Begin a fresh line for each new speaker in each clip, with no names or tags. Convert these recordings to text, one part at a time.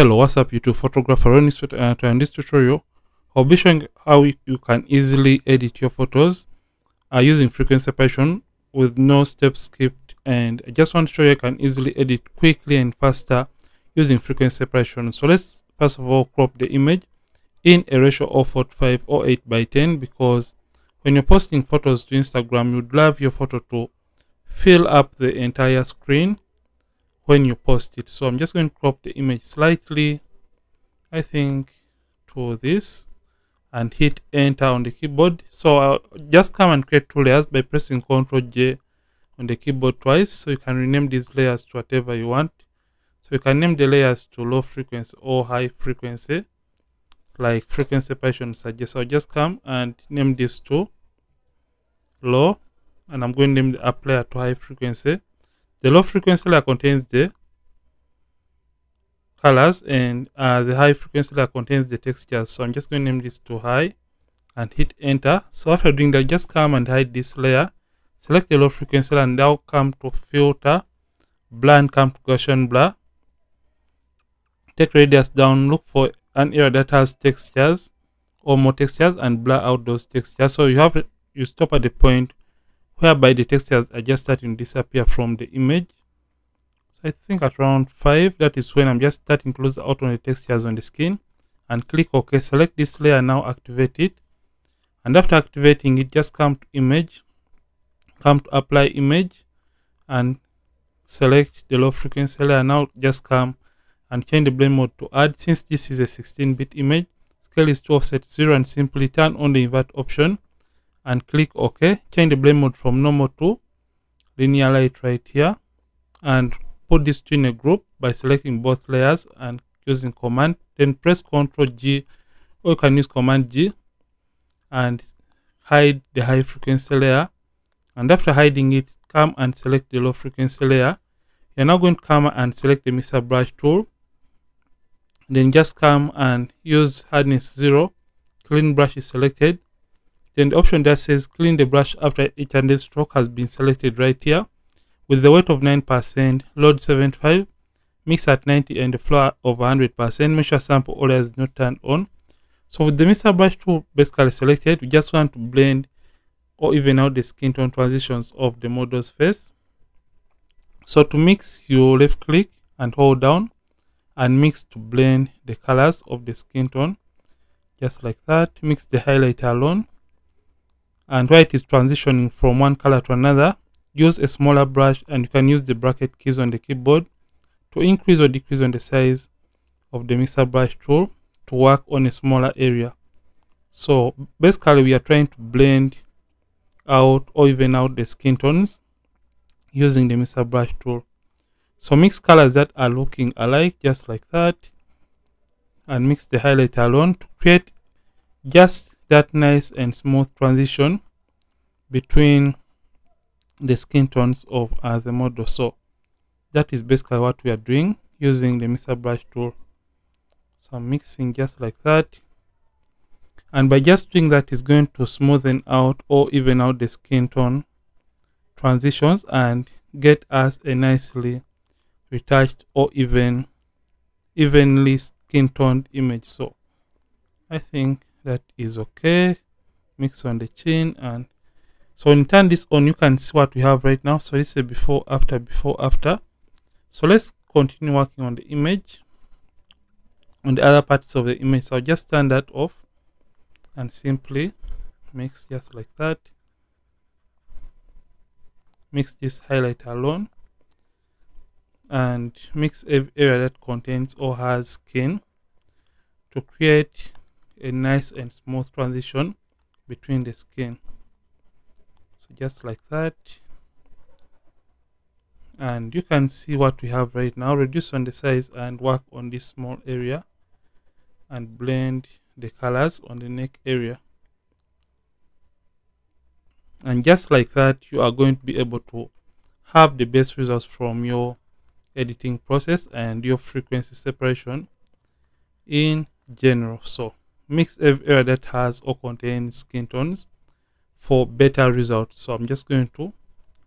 Hello, what's up YouTube photographer in this, uh, this tutorial I'll be showing how you can easily edit your photos uh, using frequency separation with no step skipped and I just want to show you can easily edit quickly and faster using frequency separation so let's first of all crop the image in a ratio of 45 or 8 by 10 because when you're posting photos to Instagram you'd love your photo to fill up the entire screen when you post it. So i'm just going to crop the image slightly i think to this and hit enter on the keyboard. So I'll just come and create two layers by pressing ctrl j on the keyboard twice. So you can rename these layers to whatever you want. So you can name the layers to low frequency or high frequency like frequency separation suggests i'll just come and name this to low and i'm going to name the up layer to high frequency the low frequency layer contains the colors and uh, the high frequency layer contains the textures. So I'm just going to name this to high and hit enter. So after doing that, just come and hide this layer. Select the low frequency layer and now come to filter, blur and come to Gaussian blur. Take radius down, look for an area that has textures or more textures and blur out those textures. So you have you stop at the point whereby the textures are just starting to disappear from the image. So I think at around 5, that is when I'm just starting to lose out on the textures on the skin. And click OK, select this layer now, activate it. And after activating it, just come to image, come to apply image, and select the low frequency layer. Now just come and change the blend mode to add. Since this is a 16-bit image, scale is to offset 0 and simply turn on the invert option and click OK. Change the blend mode from normal to linear light right here and put this to in a group by selecting both layers and using command. Then press Ctrl G or you can use Command G and hide the high frequency layer. And after hiding it, come and select the low frequency layer. You're now going to come and select the mixer brush tool. Then just come and use hardness 0. Clean brush is selected then the option that says clean the brush after each and every stroke has been selected right here. With the weight of 9%, load 75, mix at 90 and the flow of 100%, make sure sample order is not turned on. So with the mixer brush tool basically selected, we just want to blend or even out the skin tone transitions of the model's face. So to mix, you left click and hold down and mix to blend the colors of the skin tone. Just like that, mix the highlighter alone and where it is transitioning from one color to another, use a smaller brush and you can use the bracket keys on the keyboard to increase or decrease on the size of the mixer brush tool to work on a smaller area. So basically we are trying to blend out or even out the skin tones using the mixer brush tool. So mix colors that are looking alike just like that and mix the highlight alone to create just that nice and smooth transition between the skin tones of uh, the model. So that is basically what we are doing using the mixer brush tool. So I'm mixing just like that. And by just doing that is going to smoothen out or even out the skin tone transitions and get us a nicely retouched or even evenly skin toned image. So I think that is okay. Mix on the chain and so when you turn this on you can see what we have right now. So this is a before after before after. So let's continue working on the image. On the other parts of the image so I'll just turn that off and simply mix just like that. Mix this highlight alone and mix every area that contains or has skin to create a nice and smooth transition between the skin. So just like that. And you can see what we have right now. Reduce on the size and work on this small area and blend the colors on the neck area. And just like that you are going to be able to have the best results from your editing process and your frequency separation in general. So mix every area that has or contains skin tones for better results. So I'm just going to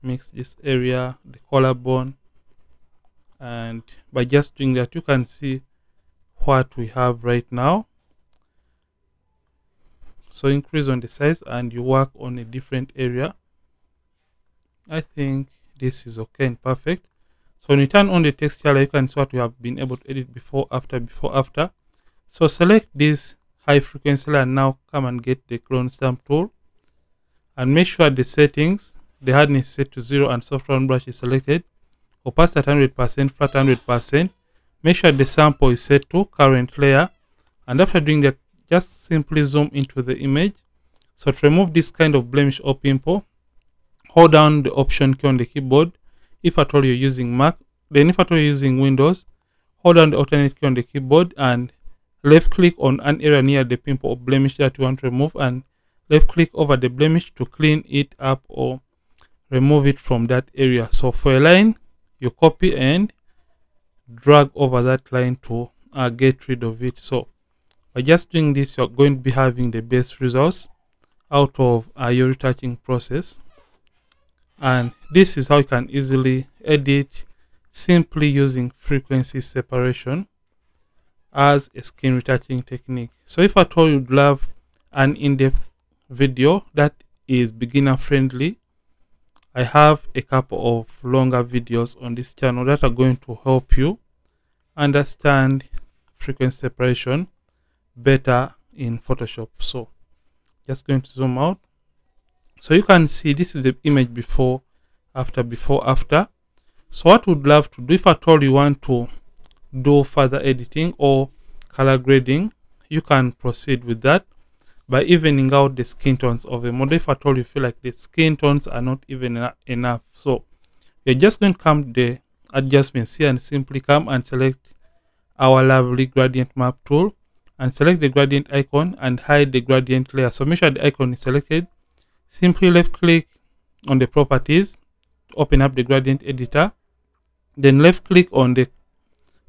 mix this area, the collarbone, and by just doing that, you can see what we have right now. So increase on the size and you work on a different area. I think this is okay and perfect. So when you turn on the texture you can see what we have been able to edit before after before after. So select this high frequency and now come and get the clone stamp tool and make sure the settings the hardness is set to zero and soft round brush is selected. Opacity at 100% flat 100% make sure the sample is set to current layer. And after doing that just simply zoom into the image. So to remove this kind of blemish or pimple hold down the option key on the keyboard. If at all you're using mac then if at all you're using windows hold down the alternate key on the keyboard and left click on an area near the pimple or blemish that you want to remove and left click over the blemish to clean it up or remove it from that area. So for a line you copy and drag over that line to uh, get rid of it. So by just doing this you're going to be having the best results out of uh, your retouching process. And this is how you can easily edit simply using frequency separation as a skin retouching technique so if at all you'd love an in-depth video that is beginner friendly i have a couple of longer videos on this channel that are going to help you understand frequency separation better in Photoshop. So just going to zoom out. So you can see this is the image before, after, before, after. So what would love to do if at all you want to do further editing or color grading, you can proceed with that by evening out the skin tones of a model if at all you feel like the skin tones are not even enough. So you're just going to come to the adjustments here and simply come and select our lovely gradient map tool and select the gradient icon and hide the gradient layer. So make sure the icon is selected. Simply left click on the properties to open up the gradient editor. Then left click on the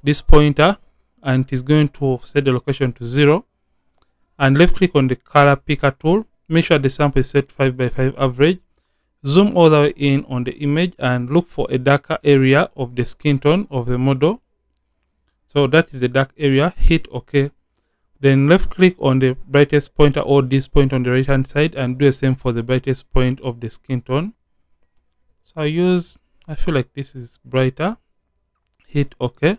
this pointer and it is going to set the location to zero. And left click on the color picker tool. Make sure the sample is set 5 by 5 average. Zoom all the way in on the image and look for a darker area of the skin tone of the model. So that is the dark area. Hit OK then left click on the brightest pointer or this point on the right hand side and do the same for the brightest point of the skin tone. So I use, I feel like this is brighter. Hit OK.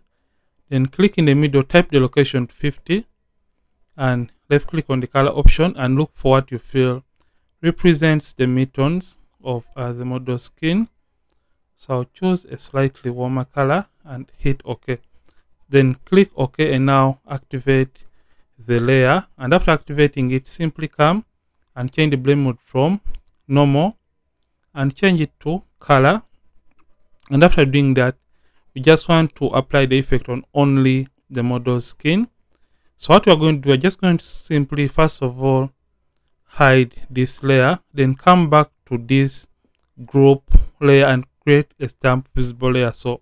Then click in the middle, type the location 50 and left click on the color option and look for what you feel represents the midtones of uh, the model skin. So I'll choose a slightly warmer color and hit OK. Then click OK and now activate the layer and after activating it simply come and change the blend mode from normal and change it to color and after doing that we just want to apply the effect on only the model skin so what we're going to do we're just going to simply first of all hide this layer then come back to this group layer and create a stamp visible layer so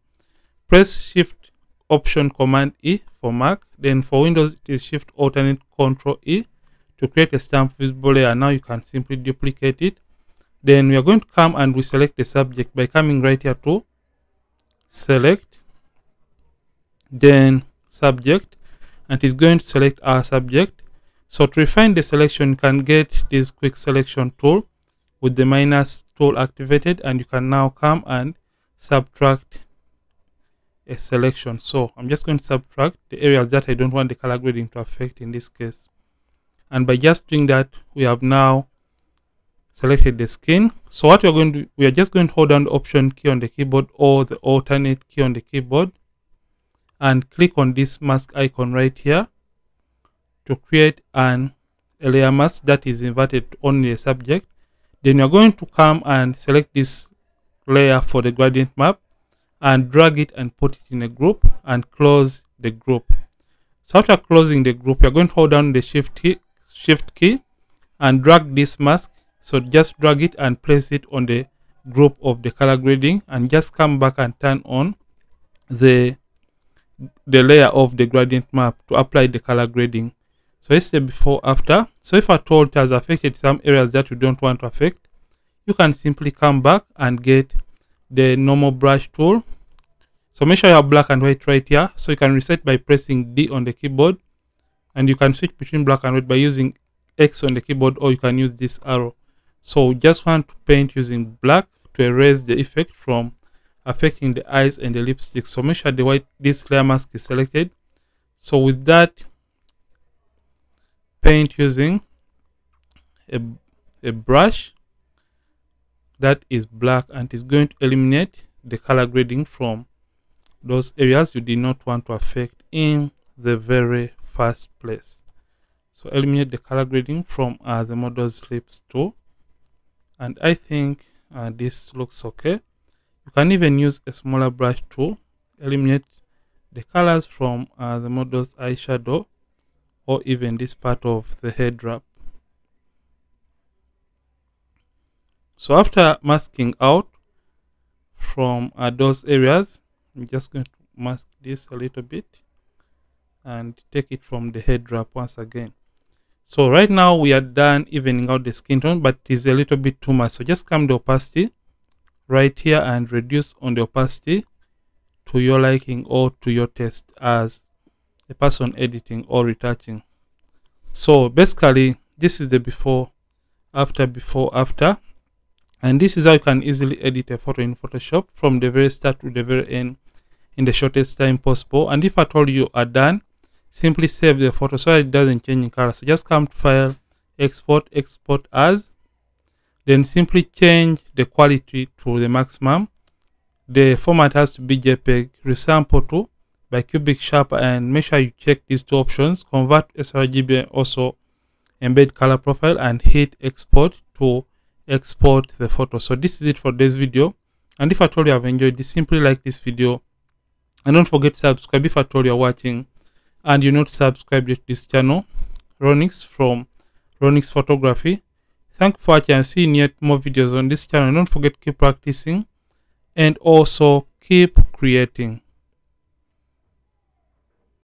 press shift option command E for Mac. Then for Windows, it is shift alternate control E to create a stamp visible layer. Now you can simply duplicate it. Then we are going to come and we select the subject by coming right here to select, then subject, and it's going to select our subject. So to refine the selection, you can get this quick selection tool with the minus tool activated and you can now come and subtract a selection. So I'm just going to subtract the areas that I don't want the color grading to affect in this case. And by just doing that, we have now selected the skin. So what we're going to do, we are just going to hold down the option key on the keyboard or the alternate key on the keyboard and click on this mask icon right here to create an a layer mask that is inverted to only a subject. Then you're going to come and select this layer for the gradient map and drag it and put it in a group and close the group. So after closing the group, you're going to hold down the shift key, shift key and drag this mask. So just drag it and place it on the group of the color grading and just come back and turn on the the layer of the gradient map to apply the color grading. So it's the before after. So if at all it has affected some areas that you don't want to affect, you can simply come back and get the normal brush tool so make sure you have black and white right here so you can reset by pressing d on the keyboard and you can switch between black and white by using x on the keyboard or you can use this arrow so just want to paint using black to erase the effect from affecting the eyes and the lipstick so make sure the white this clear mask is selected. So with that paint using a, a brush that is black and is going to eliminate the color grading from those areas you did not want to affect in the very first place. So eliminate the color grading from uh, the model's lips too and I think uh, this looks okay. You can even use a smaller brush to eliminate the colors from uh, the model's eyeshadow or even this part of the head wrap. So after masking out from uh, those areas I'm just going to mask this a little bit and take it from the head wrap once again so right now we are done evening out the skin tone but it is a little bit too much. So just come the opacity right here and reduce on the opacity to your liking or to your taste as a person editing or retouching. So basically this is the before after before after. And this is how you can easily edit a photo in photoshop from the very start to the very end in the shortest time possible. And if at all you are done simply save the photo so it doesn't change in color. So just come to file export export as then simply change the quality to the maximum. The format has to be jpeg. Resample to bicubic sharp and make sure you check these two options. Convert srgb also embed color profile and hit export to export the photo. So this is it for this video. And if at all you have enjoyed this simply like this video. And don't forget to subscribe if at all you're watching and you're not subscribed to this channel Ronnix from Ronnix photography. Thank you for watching and seeing yet more videos on this channel. Don't forget keep practicing and also keep creating